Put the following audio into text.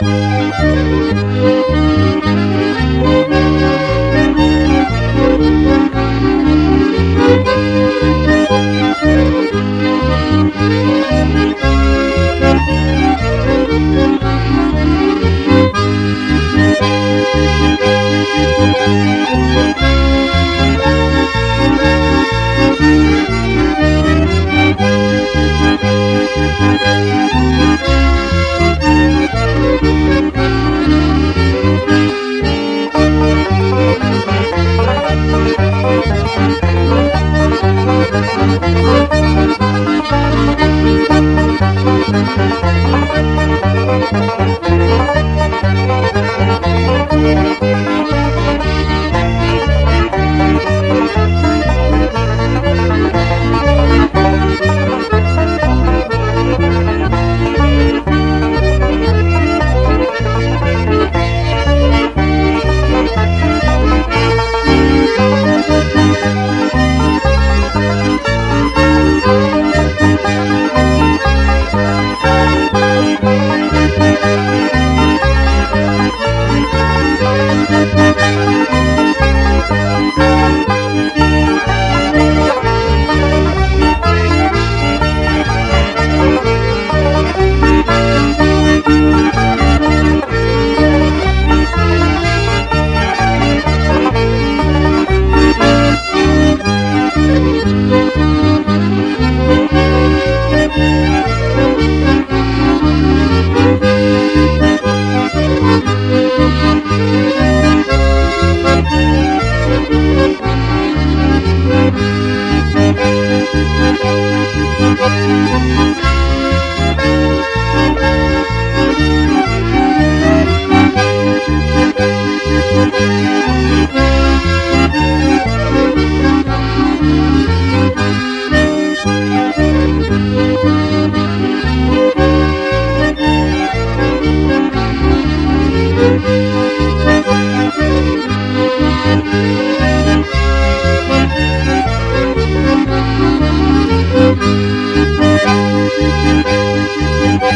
Música